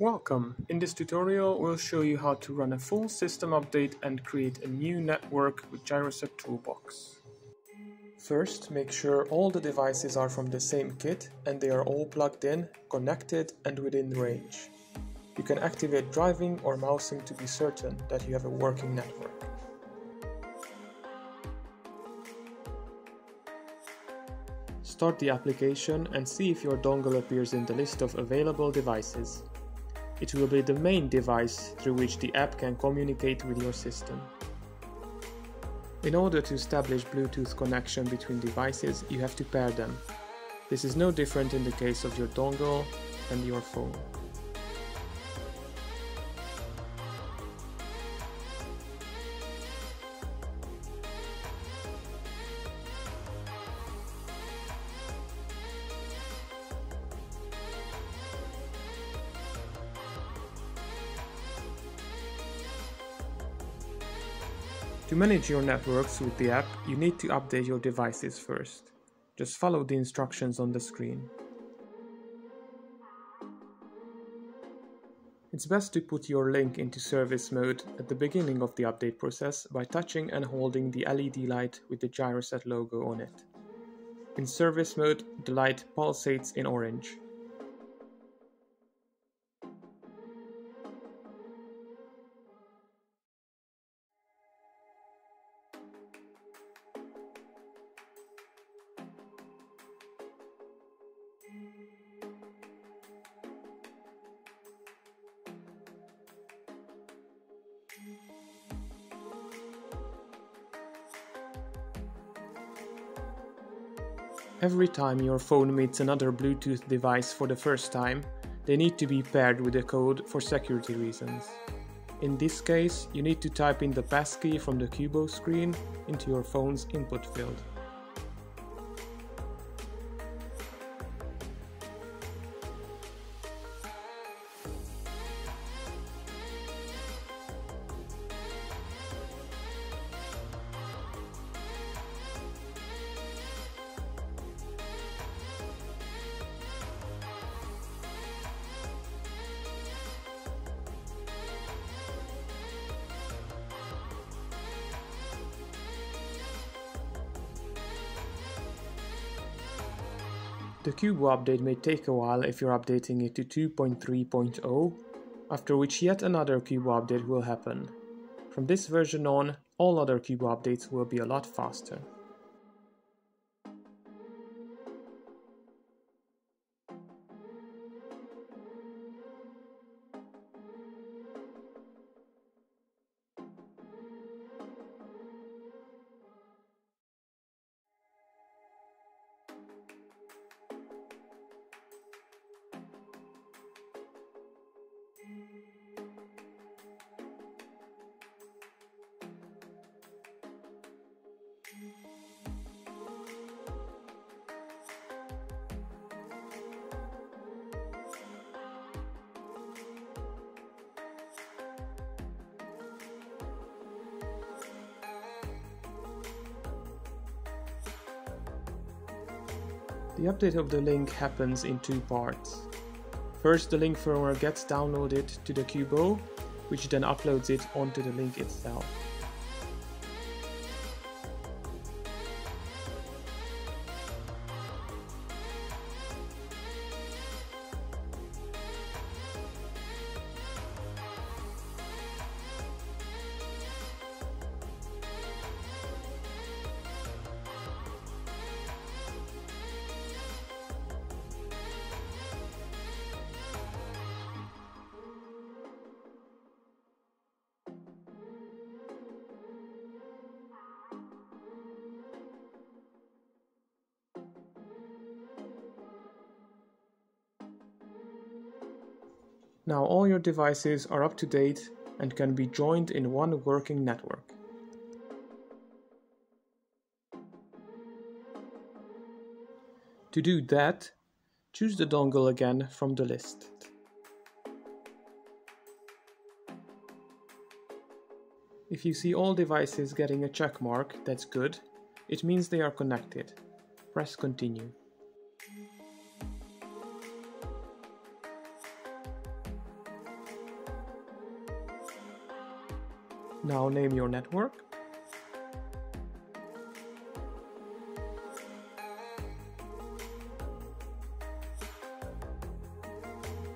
Welcome! In this tutorial we'll show you how to run a full system update and create a new network with GyroSet Toolbox. First, make sure all the devices are from the same kit and they are all plugged in, connected and within range. You can activate driving or mousing to be certain that you have a working network. Start the application and see if your dongle appears in the list of available devices. It will be the main device through which the app can communicate with your system. In order to establish Bluetooth connection between devices, you have to pair them. This is no different in the case of your dongle and your phone. To manage your networks with the app, you need to update your devices first. Just follow the instructions on the screen. It's best to put your link into service mode at the beginning of the update process by touching and holding the LED light with the GyroSet logo on it. In service mode, the light pulsates in orange. Every time your phone meets another Bluetooth device for the first time, they need to be paired with a code for security reasons. In this case, you need to type in the passkey from the Cubo screen into your phone's input field. The Cubo update may take a while if you're updating it to 2.3.0, after which yet another Cubo update will happen. From this version on, all other Cubo updates will be a lot faster. The update of the link happens in two parts. First, the link firmware gets downloaded to the Cubo, which then uploads it onto the link itself. Now all your devices are up to date and can be joined in one working network. To do that, choose the dongle again from the list. If you see all devices getting a check mark, that's good. It means they are connected. Press continue. Now name your network.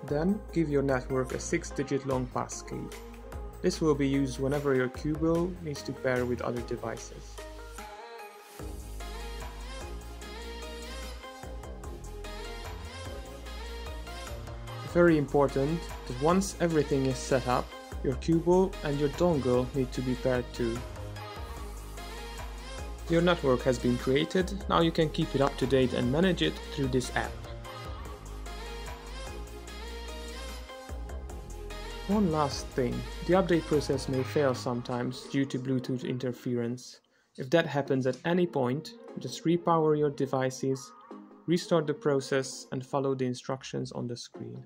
Then give your network a 6-digit long passkey. This will be used whenever your Cubo needs to pair with other devices. Very important that once everything is set up, your Cubo and your dongle need to be paired too. Your network has been created, now you can keep it up to date and manage it through this app. One last thing, the update process may fail sometimes due to Bluetooth interference. If that happens at any point, just repower your devices, restart the process and follow the instructions on the screen.